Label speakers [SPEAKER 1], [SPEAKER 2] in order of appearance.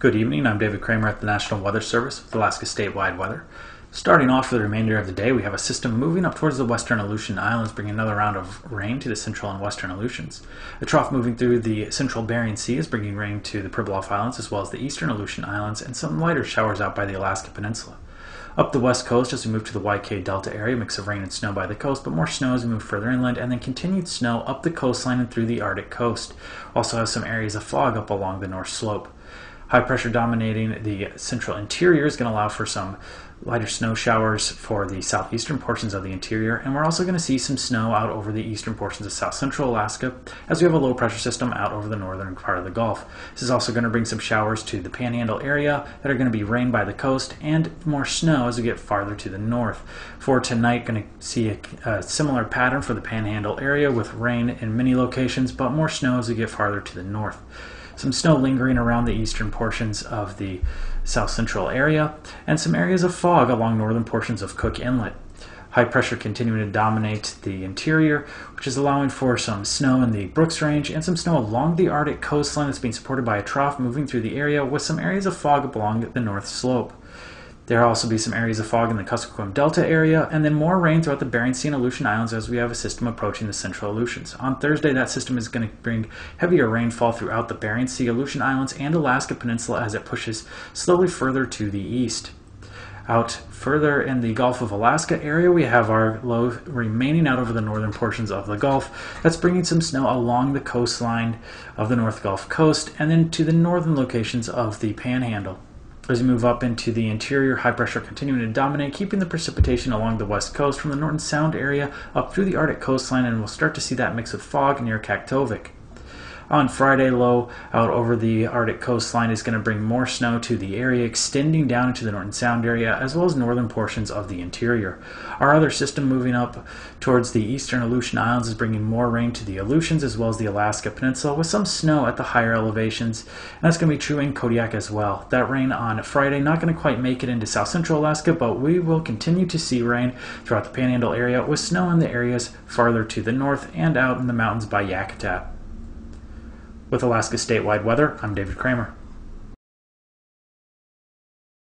[SPEAKER 1] Good evening. I'm David Kramer at the National Weather Service with Alaska Statewide Weather. Starting off for the remainder of the day, we have a system moving up towards the western Aleutian Islands, bringing another round of rain to the central and western Aleutians. A trough moving through the central Bering Sea is bringing rain to the Pribilof Islands as well as the eastern Aleutian Islands and some lighter showers out by the Alaska Peninsula. Up the west coast as we move to the YK Delta area, mix of rain and snow by the coast, but more snow as we move further inland, and then continued snow up the coastline and through the Arctic coast. Also has some areas of fog up along the north slope. High pressure dominating the central interior is going to allow for some lighter snow showers for the southeastern portions of the interior, and we're also going to see some snow out over the eastern portions of south central Alaska as we have a low pressure system out over the northern part of the Gulf. This is also going to bring some showers to the panhandle area that are going to be rain by the coast and more snow as we get farther to the north. For tonight, going to see a, a similar pattern for the panhandle area with rain in many locations, but more snow as we get farther to the north some snow lingering around the eastern portions of the south central area, and some areas of fog along northern portions of Cook Inlet. High pressure continuing to dominate the interior, which is allowing for some snow in the Brooks Range and some snow along the Arctic coastline that's being supported by a trough moving through the area with some areas of fog along the north slope. There will also be some areas of fog in the Kuskokwim Delta area, and then more rain throughout the Bering Sea and Aleutian Islands as we have a system approaching the central Aleutians. On Thursday, that system is going to bring heavier rainfall throughout the Bering Sea, Aleutian Islands, and Alaska Peninsula as it pushes slowly further to the east. Out further in the Gulf of Alaska area, we have our low remaining out over the northern portions of the Gulf. That's bringing some snow along the coastline of the North Gulf Coast and then to the northern locations of the Panhandle. As we move up into the interior, high pressure continuing to dominate, keeping the precipitation along the west coast from the Norton Sound area up through the Arctic coastline, and we'll start to see that mix of fog near Kaktovik. On Friday, low out over the Arctic coastline is going to bring more snow to the area, extending down into the Norton Sound area as well as northern portions of the interior. Our other system moving up towards the eastern Aleutian Islands is bringing more rain to the Aleutians as well as the Alaska Peninsula with some snow at the higher elevations. And that's going to be true in Kodiak as well. That rain on Friday not going to quite make it into south central Alaska, but we will continue to see rain throughout the Panhandle area with snow in the areas farther to the north and out in the mountains by Yakutat. With Alaska statewide weather, I'm David Kramer.